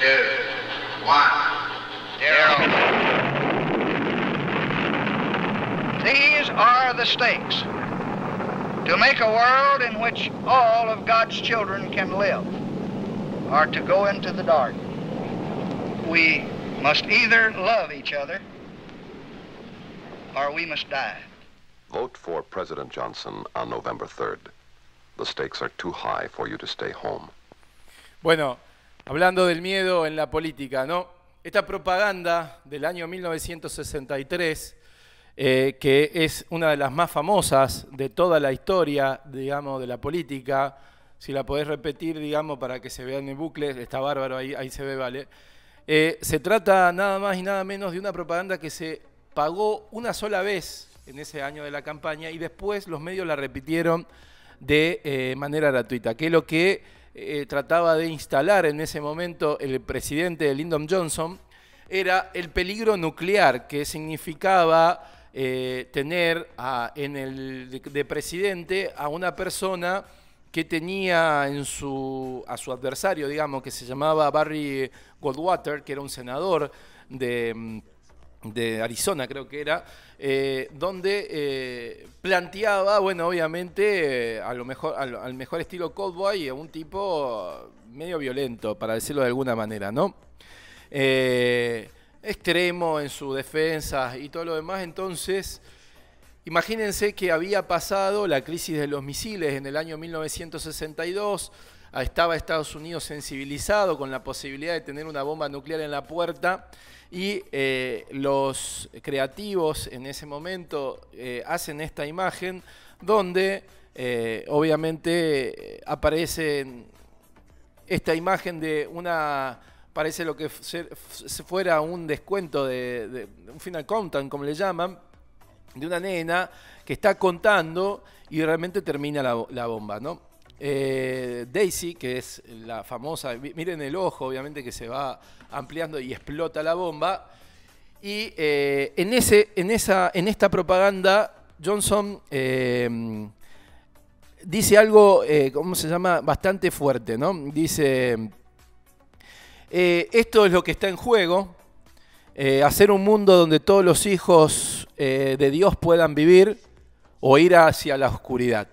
two, one, zero. These are the stakes to make a world in which all of God's children can live, or to go into the dark. We must either love each other or we must die. Vote for President Johnson on November 3rd. The stakes are too high for you to stay home. Bueno, hablando del miedo en la política, ¿no? Esta propaganda del año 1963, eh, que es una de las más famosas de toda la historia, digamos, de la política, si la podés repetir, digamos, para que se vea en el bucle, está bárbaro, ahí, ahí se ve, vale. Eh, se trata nada más y nada menos de una propaganda que se pagó una sola vez en ese año de la campaña y después los medios la repitieron de eh, manera gratuita, que es lo que eh, trataba de instalar en ese momento el presidente Lyndon Johnson, era el peligro nuclear, que significaba tener en el de, de presidente a una persona que tenía en su, a su adversario, digamos, que se llamaba Barry Goldwater, que era un senador de, de Arizona, creo que era, eh, donde eh, planteaba, bueno, obviamente, eh, a lo mejor, al, mejor estilo Coldboy, un tipo medio violento, para decirlo de alguna manera, ¿no? extremo en su defensa y todo lo demás, entonces Imagínense que había pasado la crisis de los misiles en el año 1962, estaba Estados Unidos sensibilizado con la posibilidad de tener una bomba nuclear en la puerta y eh, los creativos en ese momento eh, hacen esta imagen donde eh, obviamente aparece esta imagen de una parece lo que fuera un descuento de, un final countdown como le llaman de una nena que está contando y realmente termina la, la bomba, ¿no? Eh, Daisy, que es la famosa, miren el ojo, obviamente que se va ampliando y explota la bomba. Y eh, en, ese, en, esa, en esta propaganda, Johnson eh, dice algo, ¿cómo se llama? Bastante fuerte, ¿no? Dice, esto es lo que está en juego, hacer un mundo donde todos los hijos de Dios puedan vivir o ir hacia la oscuridad.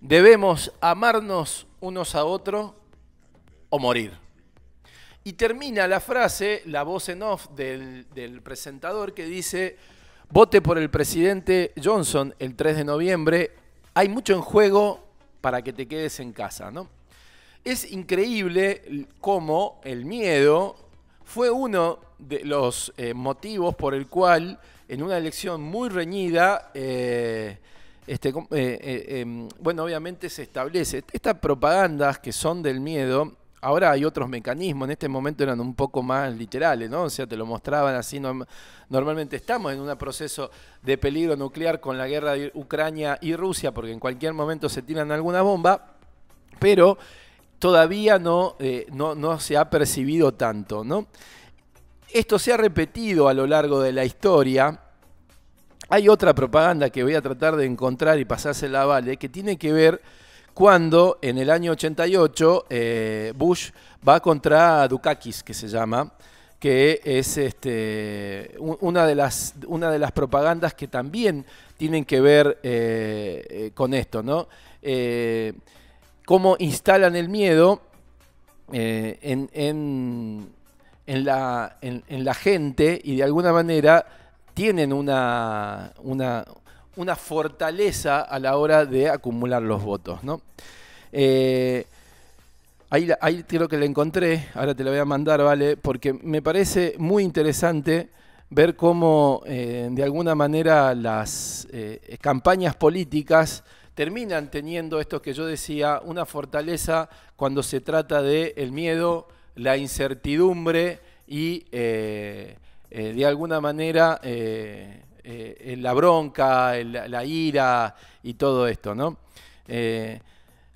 Debemos amarnos unos a otros o morir. Y termina la frase, la voz en off del, presentador que dice, vote por el presidente Johnson el 3 de noviembre, hay mucho en juego para que te quedes en casa. ¿no? Es increíble cómo el miedo fue uno de los eh, motivos por el cual en una elección muy reñida, eh, este, eh, em, bueno, obviamente se establece. Estas propagandas que son del miedo, ahora hay otros mecanismos, en este momento eran un poco más literales, ¿no? O sea, te lo mostraban así. normalmente estamos en un proceso de peligro nuclear con la guerra de Ucrania y Rusia, porque en cualquier momento se tiran alguna bomba, pero todavía no, no, no se ha percibido tanto, ¿no? Esto se ha repetido a lo largo de la historia. Hay otra propaganda que voy a tratar de encontrar y pasársela a Vale, que tiene que ver cuando en el año 88 eh, Bush va contra Dukakis, que se llama, que es este, una, de las, una de las propagandas que también tienen que ver eh, eh, con esto, ¿no? cómo instalan el miedo en, en en la, en, la gente y de alguna manera tienen una, una, una, fortaleza a la hora de acumular los votos. ¿no? Eh, ahí, ahí creo que la encontré, ahora te la voy a mandar, ¿vale? Porque me parece muy interesante ver cómo eh, de alguna manera las eh, campañas políticas terminan teniendo esto que yo decía, una fortaleza cuando se trata de el miedo, la incertidumbre y eh, de alguna manera eh, la bronca, la ira y todo esto, ¿no?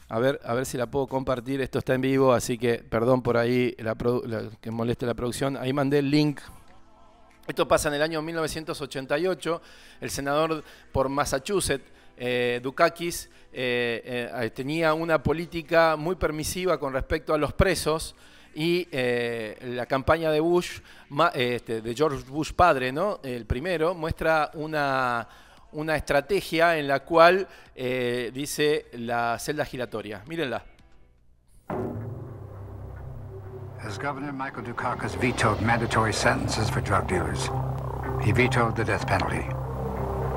A ver, a ver si la puedo compartir. Esto está en vivo, así que perdón por ahí la que moleste la producción. Ahí mandé el link. Esto pasa en el año 1988. El senador por Massachusetts, eh, Dukakis, eh, eh, tenía una política muy permisiva con respecto a los presos y eh, la campaña de Bush, ma- eh, este, de George Bush padre, ¿no? el primero, muestra una, una estrategia en la cual eh, dice la celda giratoria. Mírenla. As Governor Michael Dukakis vetoed mandatory sentences for drug dealers, he vetoed the death penalty.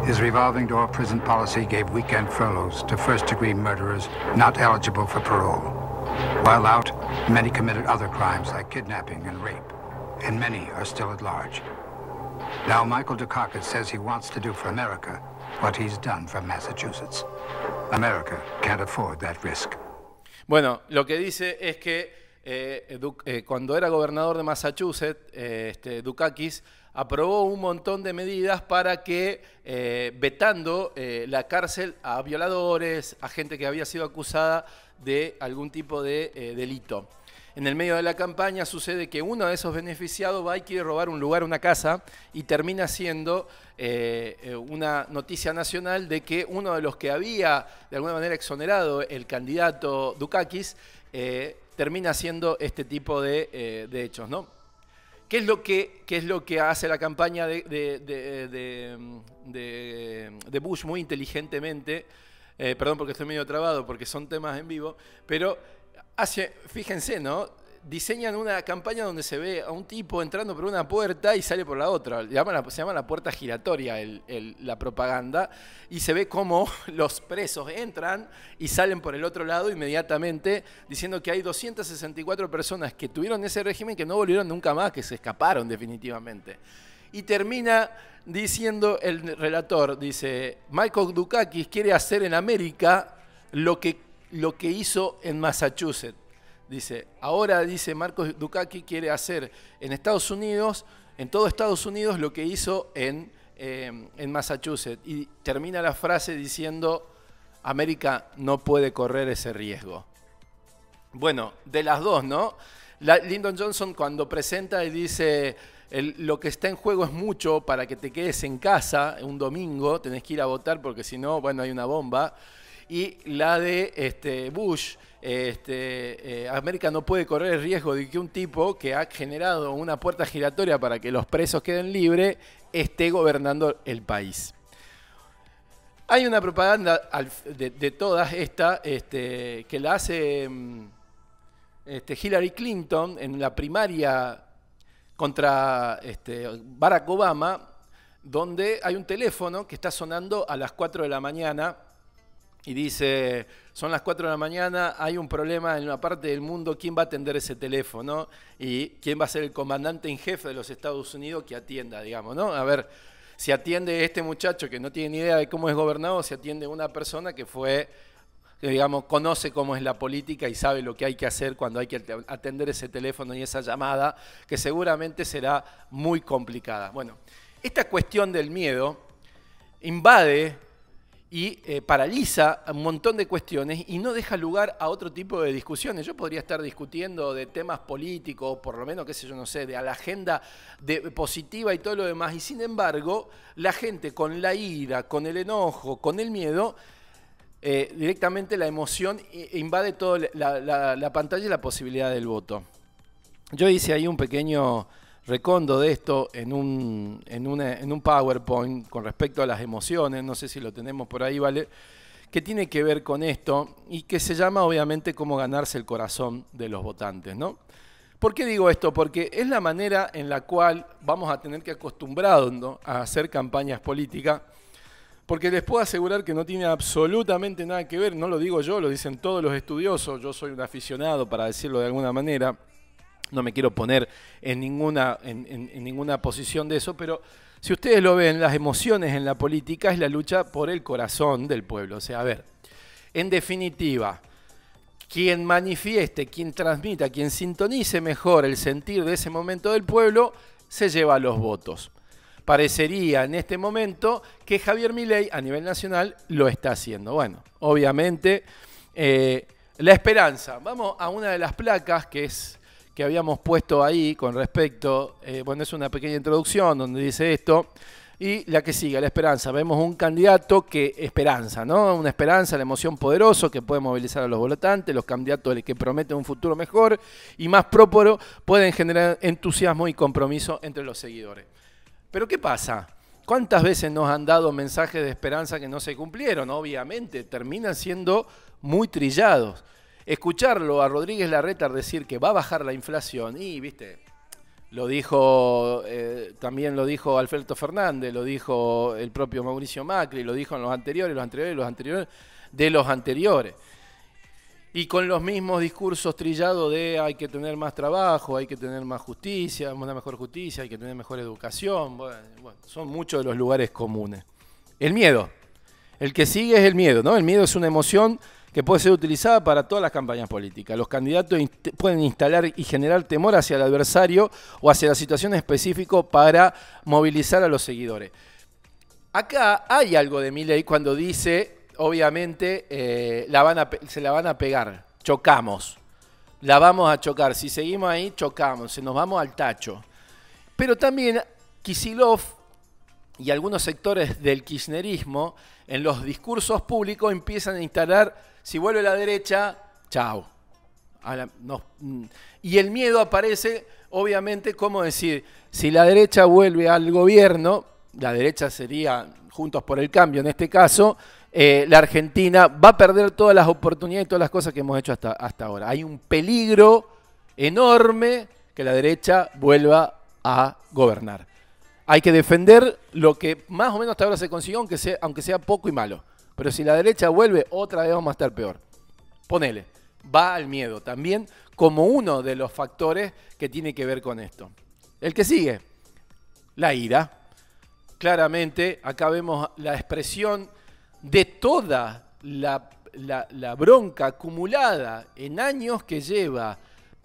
His revolving door prison policy gave weekend furloughs to first degree murderers not eligible for parole. While out, many committed other crimes like kidnapping and rape, and many are still at large. Now Michael Dukakis says he wants to do for America what he's done for Massachusetts. America can't afford that risk. Bueno, lo que dice es que eh, eh, cuando era gobernador de Massachusetts, eh, este, Dukakis aprobó un montón de medidas para que, vetando la cárcel a violadores, a gente que había sido acusada de algún tipo de delito. En el medio de la campaña sucede que uno de esos beneficiados va y quiere robar un lugar, una casa, y termina siendo una noticia nacional de que uno de los que había de alguna manera exonerado el candidato Dukakis termina haciendo este tipo de, eh, de hechos, ¿no? ¿Qué es lo que, qué es lo que hace la campaña de, de- de- Bush muy inteligentemente? Eh, perdón porque estoy medio trabado, porque son temas en vivo, pero hace, fíjense, ¿no? Diseñan una campaña donde se ve a un tipo entrando por una puerta y sale por la otra. La- se llama la puerta giratoria la propaganda. Y se ve cómo los presos entran y salen por el otro lado inmediatamente, diciendo que hay 264 personas que tuvieron ese régimen que no volvieron nunca más, que se escaparon definitivamente. Y termina diciendo el relator, dice, Michael Dukakis quiere hacer en América lo que hizo en Massachusetts. Dice, ahora dice Marcos Dukakis quiere hacer en Estados Unidos, en todo Estados Unidos, lo que hizo en, eh, en Massachusetts. Y termina la frase diciendo, América no puede correr ese riesgo. Bueno, de las dos, ¿no? Lyndon Johnson cuando presenta y dice, lo que está en juego es mucho para que te quedes en casa un domingo, tenés que ir a votar porque si no, bueno, hay una bomba. Y la de este, Bush, este, eh, América no puede correr el riesgo de que un tipo que ha generado una puerta giratoria para que los presos queden libres esté gobernando el país. Hay una propaganda de todas estas este, que la hace mm, este, Hillary Clinton en la primaria contra este, Barack Obama, donde hay un teléfono que está sonando a las 4 de la mañana y dice, son las 4 de la mañana, hay un problema en una parte del mundo, ¿quién va a atender ese teléfono? Y quién va a ser el comandante en jefe de los Estados Unidos que atienda, digamos, ¿no? A ver, si atiende este muchacho que no tiene ni idea de cómo es gobernado, si atiende una persona que fue, que digamos, conoce cómo es la política y sabe lo que hay que hacer cuando hay que at- atender ese teléfono y esa llamada, que seguramente será muy complicada. Bueno, esta cuestión del miedo invade y eh, paraliza un montón de cuestiones y no deja lugar a otro tipo de discusiones. Yo podría estar discutiendo de temas políticos, por lo menos, qué sé yo, no sé, de a la agenda positiva y todo lo demás, y sin embargo, la gente con la ira, con el enojo, con el miedo, eh, directamente la emoción invade toda la pantalla y la posibilidad del voto. Yo hice ahí un pequeño recondo de esto en un, en, una- en un PowerPoint con respecto a las emociones, no sé si lo tenemos por ahí, ¿vale? Que tiene que ver con esto y que se llama obviamente cómo ganarse el corazón de los votantes, ¿no? ¿Por qué digo esto? Porque es la manera en la cual vamos a tener que acostumbrarnos a hacer campañas políticas porque les puedo asegurar que no tiene absolutamente nada que ver, no lo digo yo, lo dicen todos los estudiosos, yo soy un aficionado para decirlo de alguna manera, no me quiero poner en ninguna, en, ninguna posición de eso, pero si ustedes lo ven, las emociones en la política es la lucha por el corazón del pueblo. O sea, a ver, en definitiva, quien manifieste, quien transmita, quien sintonice mejor el sentir de ese momento del pueblo, se lleva los votos. Parecería en este momento que Javier Milei a nivel nacional lo está haciendo. Bueno, obviamente eh, La esperanza. Vamos a una de las placas que es que habíamos puesto ahí con respecto, eh, bueno, es una pequeña introducción donde dice esto. Y la que sigue, la esperanza. Vemos un candidato que esperanza, ¿no? Una esperanza, la emoción poderoso que puede movilizar a los votantes, los candidatos que prometen un futuro mejor y más própero pueden generar entusiasmo y compromiso entre los seguidores. Pero ¿qué pasa? ¿Cuántas veces nos han dado mensajes de esperanza que no se cumplieron? Obviamente, terminan siendo muy trillados. Escucharlo a Rodríguez Larreta decir que va a bajar la inflación, y viste, lo dijo, eh, también lo dijo Alberto Fernández, lo dijo el propio Mauricio Macri, lo dijo en los anteriores, los anteriores, los anteriores, de los anteriores. Y con los mismos discursos trillados de hay que tener más trabajo, hay que tener más justicia, una mejor justicia, hay que tener mejor educación. Bueno, son muchos de los lugares comunes. El miedo. El que sigue es el miedo, ¿no? El miedo es una emoción que puede ser utilizada para todas las campañas políticas. Los candidatos pueden instalar y generar temor hacia el adversario o hacia la situación específica para movilizar a los seguidores. Acá hay algo de mi ley cuando dice obviamente eh, se la van a pegar. Chocamos. La vamos a chocar. Si seguimos ahí, chocamos. Se nos vamos al tacho. Pero también Kisilov y algunos sectores del kirchnerismo en los discursos públicos empiezan a instalar, si vuelve la derecha, chao. Mm, y el miedo aparece, obviamente, como decir, si la derecha vuelve al gobierno, la derecha sería Juntos por el Cambio en este caso, eh, la Argentina va a perder todas las oportunidades y todas las cosas que hemos hecho hasta, hasta ahora. Hay un peligro enorme que la derecha vuelva a gobernar. Hay que defender lo que más o menos hasta ahora se consiguió, aunque sea, poco y malo. Pero si la derecha vuelve, otra vez vamos a estar peor. Ponele, va al miedo también como uno de los factores que tiene que ver con esto. El que sigue, la ira. Claramente, acá vemos la expresión de toda la, bronca acumulada en años que lleva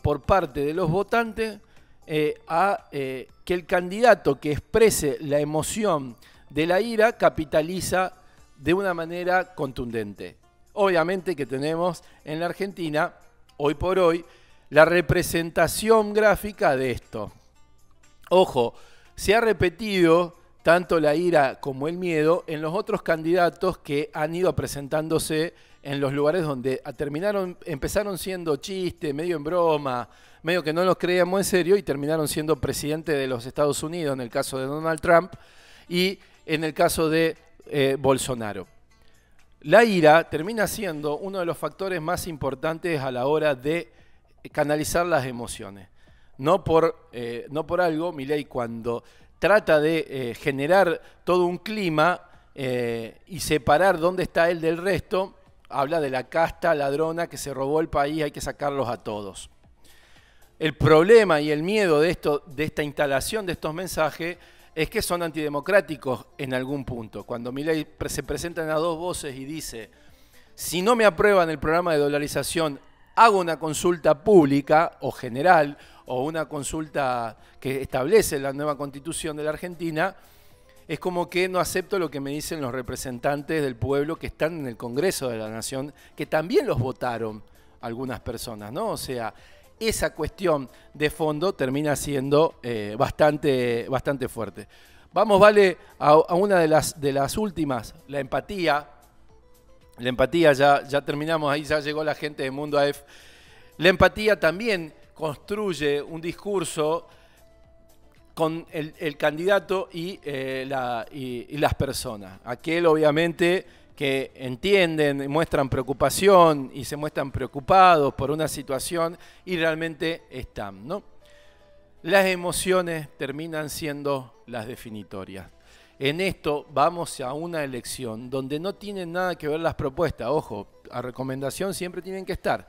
por parte de los votantes eh, a eh, que el candidato que exprese la emoción de la ira capitaliza de una manera contundente. Obviamente que tenemos en la Argentina, hoy por hoy, la representación gráfica de esto. Ojo, se ha repetido tanto la ira como el miedo en los otros candidatos que han ido presentándose en los lugares donde terminaron, empezaron siendo chiste, medio en broma, medio que no los creíamos en serio y terminaron siendo presidente de los Estados Unidos en el caso de Donald Trump y en el caso de eh, Bolsonaro. La ira termina siendo uno de los factores más importantes a la hora de canalizar las emociones. No por, eh, no por algo, ley cuando trata de eh, generar todo un clima eh, y separar dónde está él del resto, habla de la casta ladrona que se robó el país, hay que sacarlos a todos. El problema y el miedo de, esto, de esta instalación de estos mensajes es que son antidemocráticos en algún punto. Cuando Milei se presenta a dos voces y dice, si no me aprueban el programa de dolarización, hago una consulta pública o general o una consulta que establece la nueva constitución de la Argentina, es como que no acepto lo que me dicen los representantes del pueblo que están en el Congreso de la Nación, que también los votaron algunas personas, ¿no? O sea, esa cuestión de fondo termina siendo eh, bastante, bastante fuerte. Vamos, vale, a, una de las, de las últimas, la empatía. La empatía, ya, ya terminamos ahí, ya llegó la gente de Mundo AF. La empatía también construye un discurso con el, candidato y, eh, y, las personas. Aquel obviamente que entienden, muestran preocupación y se muestran preocupados por una situación y realmente están. ¿no? Las emociones terminan siendo las definitorias. En esto vamos a una elección donde no tienen nada que ver las propuestas. Ojo, a recomendación siempre tienen que estar,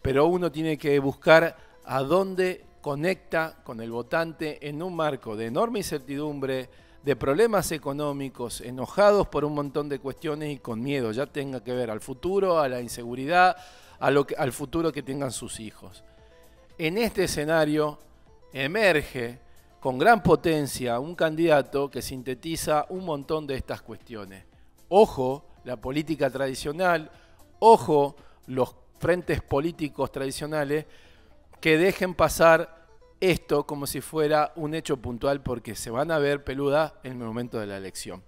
pero uno tiene que buscar a dónde conecta con el votante en un marco de enorme incertidumbre, de problemas económicos, enojados por un montón de cuestiones y con miedo, ya tenga que ver al futuro, a la inseguridad, a lo que, al futuro que tengan sus hijos. En este escenario emerge con gran potencia un candidato que sintetiza un montón de estas cuestiones. Ojo, la política tradicional, ojo, los frentes políticos tradicionales que dejen pasar esto como si fuera un hecho puntual porque se van a ver peluda en el momento de la elección.